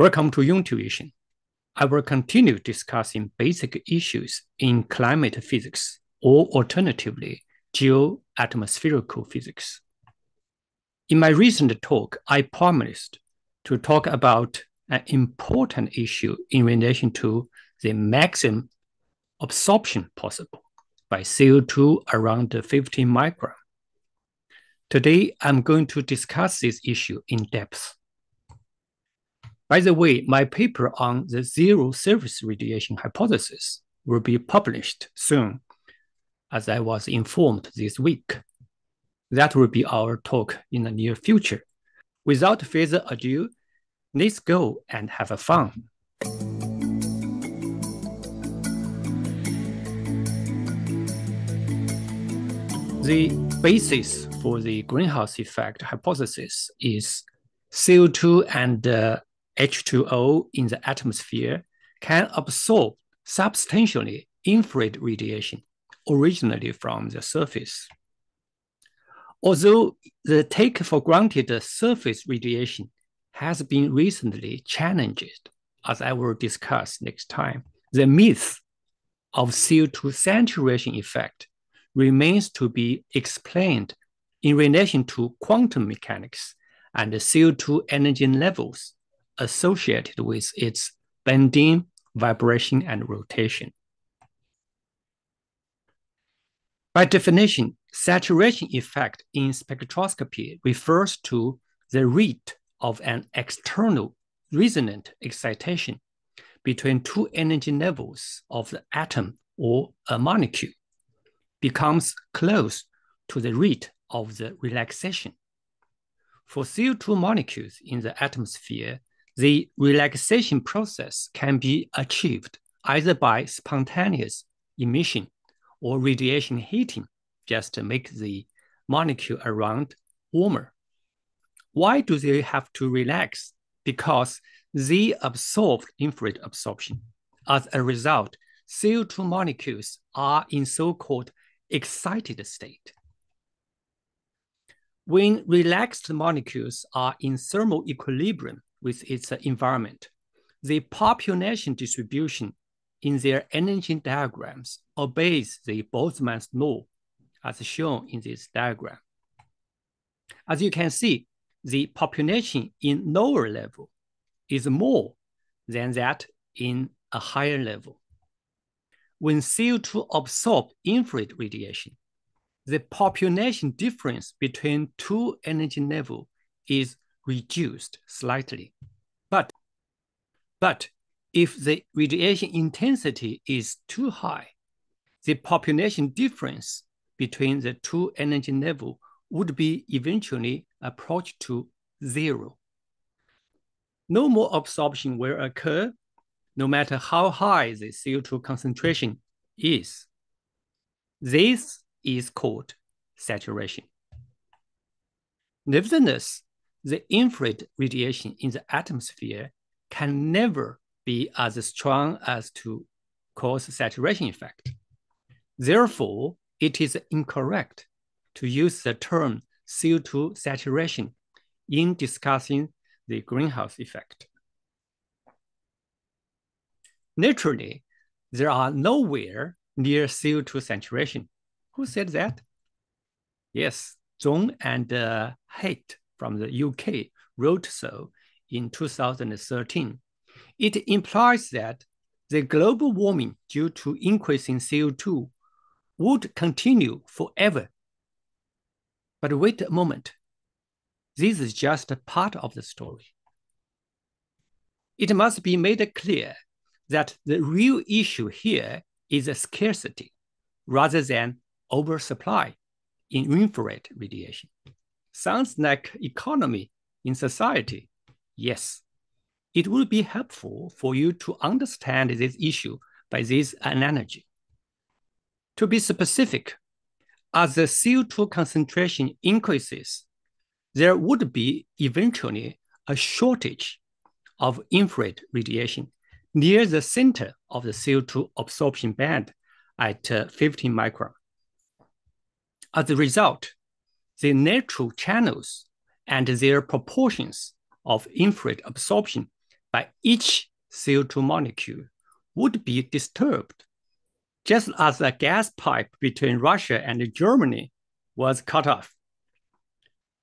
Welcome to Yong I will continue discussing basic issues in climate physics, or alternatively, geoatmospherical physics. In my recent talk, I promised to talk about an important issue in relation to the maximum absorption possible by CO2 around 15 micron. Today, I'm going to discuss this issue in depth. By the way, my paper on the zero surface radiation hypothesis will be published soon, as I was informed this week. That will be our talk in the near future. Without further ado, let's go and have a fun. The basis for the greenhouse effect hypothesis is CO2 and uh, H2O in the atmosphere can absorb substantially infrared radiation originally from the surface. Although the take for granted surface radiation has been recently challenged, as I will discuss next time, the myth of CO2 saturation effect remains to be explained in relation to quantum mechanics and CO2 energy levels associated with its bending, vibration, and rotation. By definition, saturation effect in spectroscopy refers to the rate of an external resonant excitation between two energy levels of the atom or a molecule becomes close to the rate of the relaxation. For CO2 molecules in the atmosphere, the relaxation process can be achieved either by spontaneous emission or radiation heating just to make the molecule around warmer. Why do they have to relax? Because they absorb infrared absorption. As a result, CO2 molecules are in so-called excited state. When relaxed molecules are in thermal equilibrium with its environment, the population distribution in their energy diagrams obeys the Boltzmann's law, as shown in this diagram. As you can see, the population in lower level is more than that in a higher level. When CO2 absorbs infrared radiation, the population difference between two energy levels is reduced slightly. But, but if the radiation intensity is too high, the population difference between the two energy level would be eventually approached to zero. No more absorption will occur, no matter how high the CO2 concentration is. This is called saturation. Nevertheless, the infrared radiation in the atmosphere can never be as strong as to cause saturation effect. Therefore, it is incorrect to use the term CO2 saturation in discussing the greenhouse effect. Naturally, there are nowhere near CO2 saturation. Who said that? Yes, Zhong and uh, from the UK wrote so in 2013. It implies that the global warming due to increasing CO2 would continue forever. But wait a moment. This is just a part of the story. It must be made clear that the real issue here is a scarcity rather than oversupply in infrared radiation. Sounds like economy in society. Yes, it would be helpful for you to understand this issue by this analogy. To be specific, as the CO2 concentration increases, there would be eventually a shortage of infrared radiation near the center of the CO2 absorption band at uh, 15 micron. As a result, the natural channels and their proportions of infrared absorption by each CO2 molecule would be disturbed, just as a gas pipe between Russia and Germany was cut off.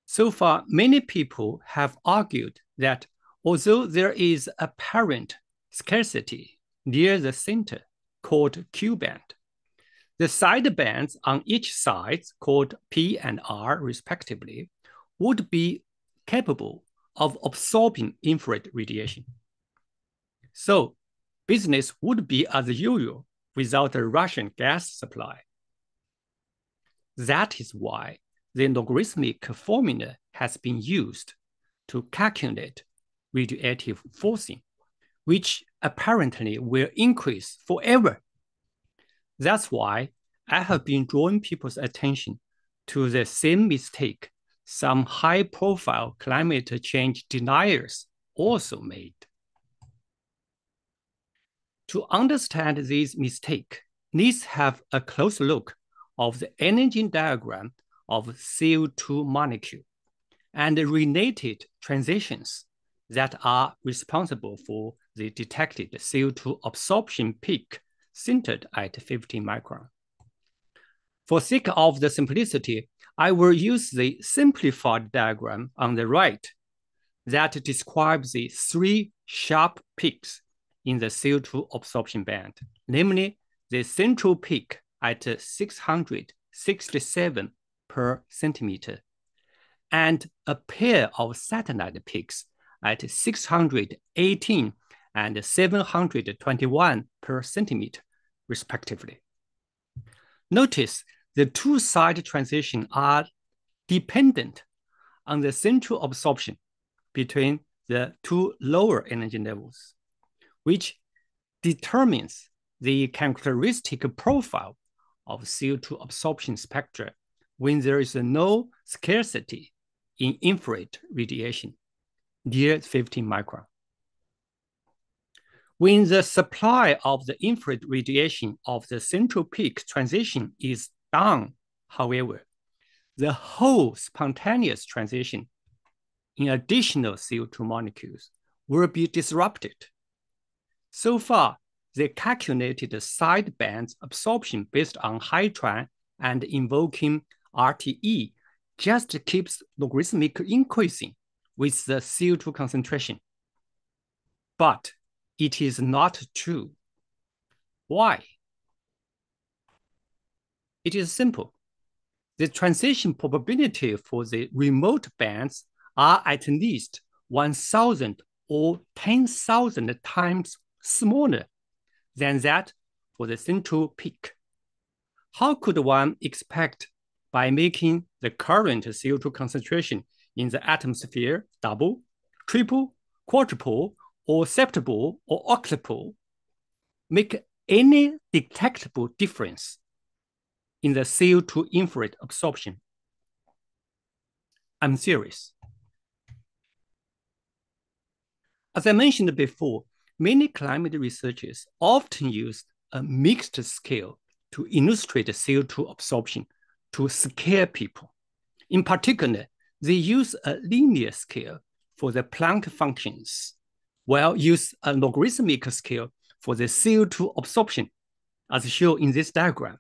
So far, many people have argued that although there is apparent scarcity near the center called Q band, the side bands on each side, called P and R respectively, would be capable of absorbing infrared radiation. So business would be as usual without a Russian gas supply. That is why the logarithmic formula has been used to calculate radiative forcing, which apparently will increase forever. That's why I have been drawing people's attention to the same mistake some high profile climate change deniers also made. To understand this mistake, let's have a close look of the energy diagram of CO2 molecule and related transitions that are responsible for the detected CO2 absorption peak centered at 50 micron. For sake of the simplicity, I will use the simplified diagram on the right that describes the three sharp peaks in the CO2 absorption band, namely the central peak at 667 per centimeter, and a pair of satellite peaks at 618 and 721 per centimeter, respectively. Notice the two side transitions are dependent on the central absorption between the two lower energy levels, which determines the characteristic profile of CO2 absorption spectra when there is no scarcity in infrared radiation near 15 micron. When the supply of the infrared radiation of the central peak transition is down, however, the whole spontaneous transition in additional CO2 molecules will be disrupted. So far, they calculated side bands absorption based on HITRAN and invoking RTE just keeps logarithmic increasing with the CO2 concentration. But it is not true. Why? It is simple. The transition probability for the remote bands are at least 1,000 or 10,000 times smaller than that for the central peak. How could one expect by making the current CO2 concentration in the atmosphere double, triple, quadruple, or septuple or octuple make any detectable difference in the CO2 infrared absorption. I'm serious. As I mentioned before, many climate researchers often use a mixed scale to illustrate the CO2 absorption to scare people. In particular, they use a linear scale for the Planck functions, while use a logarithmic scale for the CO2 absorption, as shown in this diagram.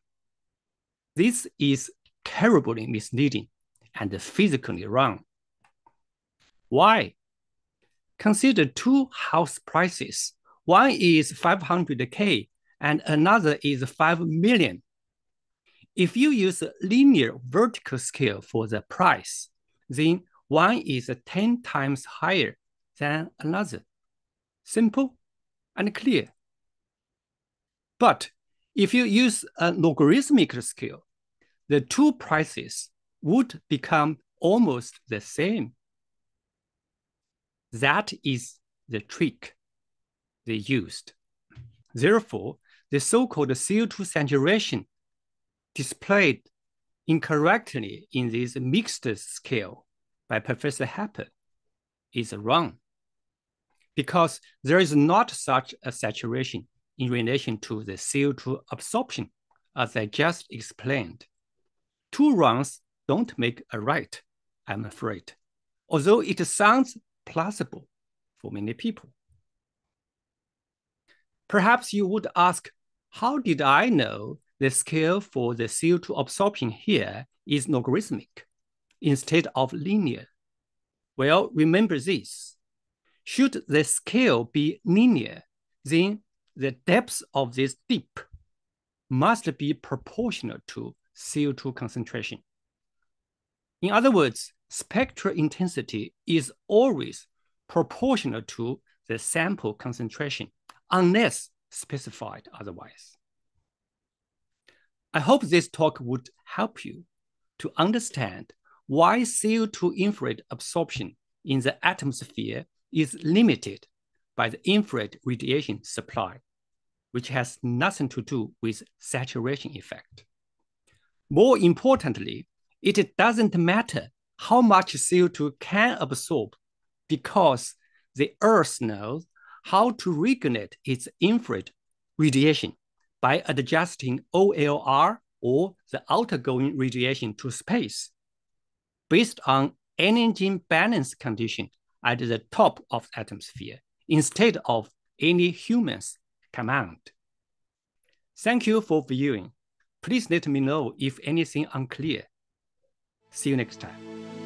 This is terribly misleading and physically wrong. Why? Consider two house prices. One is 500K and another is 5 million. If you use a linear vertical scale for the price, then one is 10 times higher than another. Simple and clear. But if you use a logarithmic scale, the two prices would become almost the same. That is the trick they used. Therefore, the so-called CO2 saturation displayed incorrectly in this mixed scale by Professor Happer is wrong because there is not such a saturation in relation to the CO2 absorption as I just explained two wrongs don't make a right, I'm afraid, although it sounds plausible for many people. Perhaps you would ask, how did I know the scale for the CO2 absorption here is logarithmic instead of linear? Well, remember this. Should the scale be linear, then the depth of this dip must be proportional to CO2 concentration. In other words, spectral intensity is always proportional to the sample concentration, unless specified otherwise. I hope this talk would help you to understand why CO2 infrared absorption in the atmosphere is limited by the infrared radiation supply, which has nothing to do with saturation effect. More importantly, it doesn't matter how much CO2 can absorb because the Earth knows how to regulate its infrared radiation by adjusting OLR or the outgoing radiation to space based on energy balance condition at the top of the atmosphere instead of any human's command. Thank you for viewing. Please let me know if anything unclear. See you next time.